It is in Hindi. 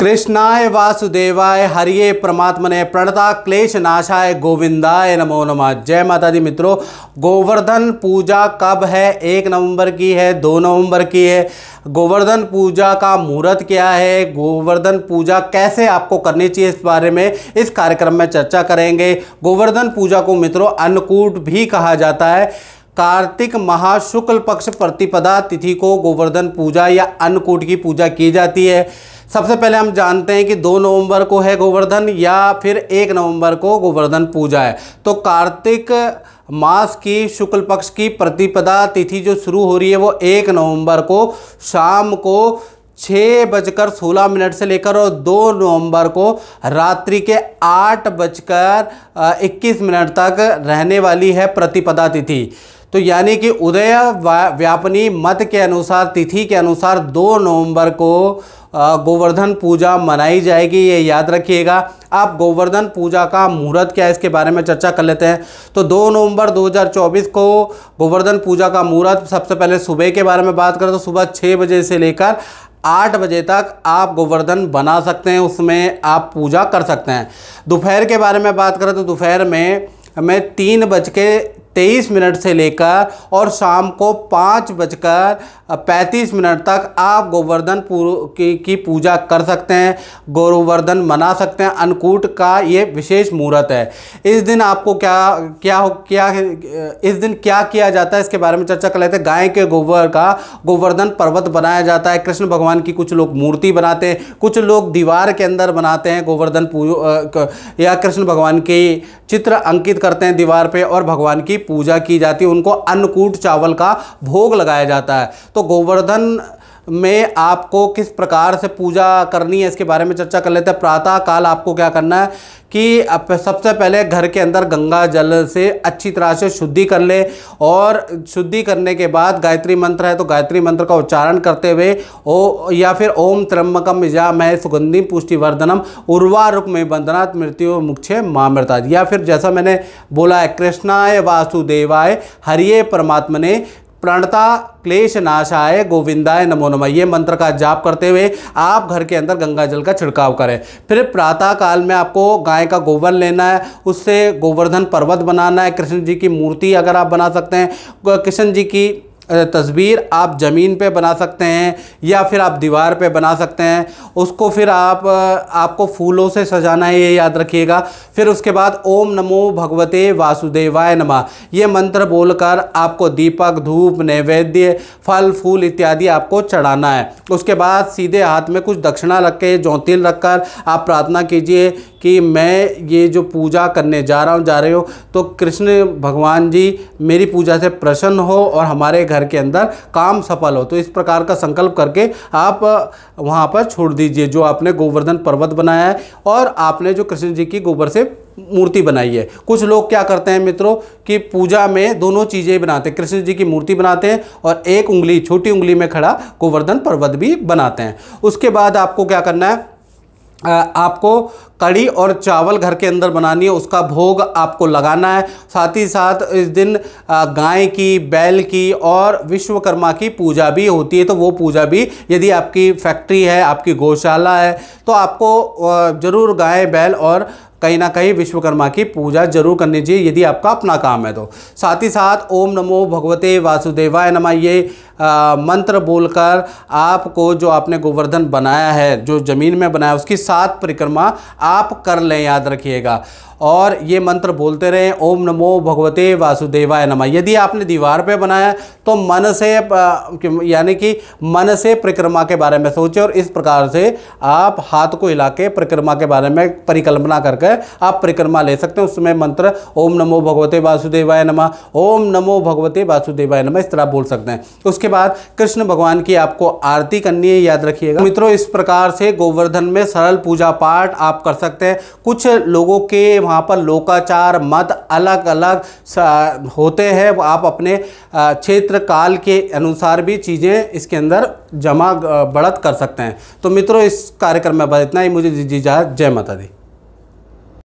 कृष्णाय वासुदेवाय, हरिये परमात्मने प्रणता क्लेश नाशाय गोविंदाय नमो नमः। जय माता दी मित्रों, गोवर्धन पूजा कब है? एक नवंबर की है, दो नवंबर की है। गोवर्धन पूजा का मुहूर्त क्या है? गोवर्धन पूजा कैसे आपको करनी चाहिए इस बारे में इस कार्यक्रम में चर्चा करेंगे। गोवर्धन पूजा को मित्रों, अन्नकूट भी कहा जाता है। कार्तिक महाशुक्ल पक्ष प्रतिपदा तिथि को गोवर्धन पूजा या अन्नकूट की पूजा की जाती है। सबसे पहले हम जानते हैं कि दो नवंबर को है गोवर्धन या फिर एक नवंबर को गोवर्धन पूजा है। तो कार्तिक मास की शुक्ल पक्ष की प्रतिपदा तिथि जो शुरू हो रही है वो एक नवंबर को शाम को छः बजकर सोलह मिनट से लेकर और दो नवंबर को रात्रि के आठ बजकर इक्कीस मिनट तक रहने वाली है प्रतिपदा तिथि। तो यानी कि उदय व्यापनी मत के अनुसार, तिथि के अनुसार दो नवंबर को गोवर्धन पूजा मनाई जाएगी, ये याद रखिएगा। आप गोवर्धन पूजा का मुहूर्त क्या है, इसके बारे में चर्चा कर लेते हैं। तो 2 नवंबर 2024 को गोवर्धन पूजा का मुहूर्त सबसे पहले सुबह के बारे में बात करें तो सुबह छः बजे से लेकर आठ बजे तक आप गोवर्धन बना सकते हैं, उसमें आप पूजा कर सकते हैं। दोपहर के बारे में बात करें तो दोपहर में मैं तीन बज के तेईस मिनट से लेकर और शाम को पाँच बजकर पैंतीस मिनट तक आप गोवर्धन की, की पूजा कर सकते हैं गोवर्धन मना सकते हैं अन्नकूट का ये विशेष मुहूर्त है। इस दिन आपको क्या क्या हो क्या इस दिन क्या किया जाता है इसके बारे में चर्चा कर लेते हैं। गाय के गोबर का गोवर्धन पर्वत बनाया जाता है। कृष्ण भगवान की कुछ लोग मूर्ति बनाते हैं कुछ लोग दीवार के अंदर बनाते हैं गोवर्धन या कृष्ण भगवान की चित्र अंकित करते हैं दीवार पर और भगवान की पूजा की जाती है उनको अन्नकूट चावल का भोग लगाया जाता है। तो गोवर्धन में आपको किस प्रकार से पूजा करनी है, इसके बारे में चर्चा कर लेते हैं। प्रातः काल आपको क्या करना है कि सबसे पहले घर के अंदर गंगा जल से अच्छी तरह से शुद्धि कर ले और शुद्धि करने के बाद गायत्री मंत्र है तो गायत्री मंत्र का उच्चारण करते हुए ओ, या फिर ओम त्र्यंबकम इजा मैं सुगंधि पुष्टिवर्धनम उर्वा रुक में बंदनात् मृत्यु मुख्य मामृता या फिर जैसा मैंने बोला है, कृष्णाय वासुदेवाय हरिये परमात्मने प्रणता, क्लेश नाशाय गोविंदाय नमो नमः। ये मंत्र का जाप करते हुए आप घर के अंदर गंगा जल का छिड़काव करें। फिर प्रातः काल में आपको गाय का गोबर लेना है, उससे गोवर्धन पर्वत बनाना है। कृष्ण जी की मूर्ति अगर आप बना सकते हैं कृष्ण जी की तस्वीर आप ज़मीन पे बना सकते हैं या फिर आप दीवार पे बना सकते हैं। उसको फिर आप, आपको फूलों से सजाना है, ये याद रखिएगा। फिर उसके बाद ओम नमो भगवते वासुदेवाय नमः। ये मंत्र बोलकर आपको दीपक, धूप, नैवेद्य, फल, फूल इत्यादि आपको चढ़ाना है। उसके बाद सीधे हाथ में कुछ दक्षिणा रख के ज्योतिल रखकर आप प्रार्थना कीजिए। कि मैं ये जो पूजा करने जा रहा हूँ, जा रहे हो तो कृष्ण भगवान जी मेरी पूजा से प्रसन्न हो और हमारे घर के अंदर काम सफल हो। तो इस प्रकार का संकल्प करके आप वहाँ पर छोड़ दीजिए, जो आपने गोवर्धन पर्वत बनाया है और आपने जो कृष्ण जी की गोबर से मूर्ति बनाई है। कुछ लोग क्या करते हैं मित्रों कि पूजा में दोनों चीज़ें बनाते हैं। कृष्ण जी की मूर्ति बनाते हैं और एक उंगली, छोटी उंगली में खड़ा गोवर्धन पर्वत भी बनाते हैं। उसके बाद आपको क्या करना है आपको कड़ी और चावल घर के अंदर बनानी है, उसका भोग आपको लगाना है। साथ ही साथ इस दिन गाय की, बैल की और विश्वकर्मा की पूजा भी होती है। तो वो पूजा भी यदि आपकी फैक्ट्री है, आपकी गौशाला है तो आपको ज़रूर गाय, बैल और कहीं ना कहीं विश्वकर्मा की पूजा ज़रूर करनी चाहिए, यदि आपका अपना काम है तो। साथ ही साथ ओम नमो भगवते वासुदेवाय नमः। ये मंत्र बोलकर आपको जो आपने गोवर्धन बनाया है, जो ज़मीन में बनाया, उसकी सात परिक्रमा आप कर लें, याद रखिएगा। और ये मंत्र बोलते रहें, ओम नमो भगवते वासुदेवाय नमः। यदि आपने दीवार पे बनाया तो मन से यानी कि मन से परिक्रमा के बारे में सोचें और इस प्रकार से आप हाथ को हिला के परिक्रमा के बारे में परिकल्पना करके आप परिक्रमा ले सकते हैं। उसमें मंत्र ओम नमो भगवते वासुदेवाय नमः, ओम नमो भगवते वासुदेवाय नमः इस तरह बोल सकते हैं। उसके बाद कृष्ण भगवान की आपको आरती करनी है, याद रखिएगा। मित्रों, इस प्रकार से गोवर्धन में सरल पूजा पाठ आप कर सकते हैं। कुछ लोगों के वहाँ पर लोकाचार, मत अलग अलग होते हैं। आप अपने क्षेत्र काल के अनुसार भी चीज़ें इसके अंदर जमा बढ़त कर सकते हैं। तो मित्रों, इस कार्यक्रम में बस इतना ही। मुझे जी जी, जय माता दी।